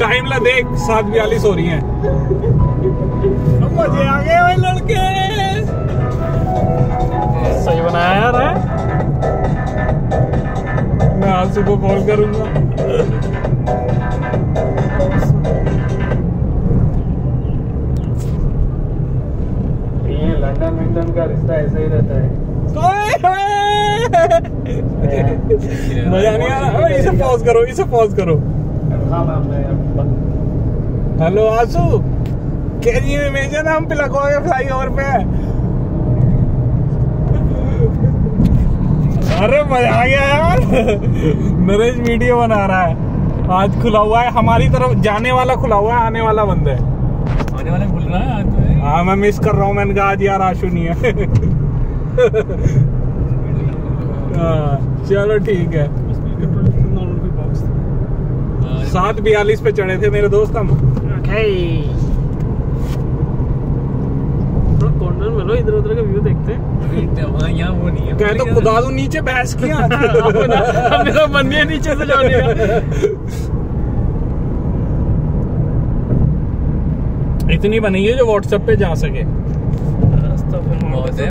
Time ला देख सात बयालीस हो रही है। मज़े आ गए भाई लड़के। सही बनाया यार है? मैं आज सुबह कॉल करूँगा। ये लंदन विंदन का रिश्ता ऐसा ही रहता है। मज़ा नहीं आ रहा। इसे पॉज करो इसे पॉज करो। हेलो आसू कैन यू इमेजिन हम पिलखवा के फ्लाई ओवर पे? अरे मज़ा आ गया यार। नरेश वीडियो बना रहा है। आज खुला हुआ है हमारी तरफ़ जाने वाला खुला हुआ है आने वाला बंद है। आने वाले भूल रहा है आज तो हाँ? मैं मिस कर रहा हूँ मैंने कहा आज यार आशु नहीं है। हाँ, चलो ठीक है। सात बयालीस पे चढ़े थे मेरे दोस्त हम। कॉर्नर में लो इधर उधर का व्यू देखते हैं। वहाँ यहाँ वो नहीं है। कहे तो खुदा दू नीचे बहस किया। मेरा मन नहीं है नीचे से जाने का। इतनी बनी है जो व्हाट्सएप पे जा सके। रास्ता फिर बहुत है।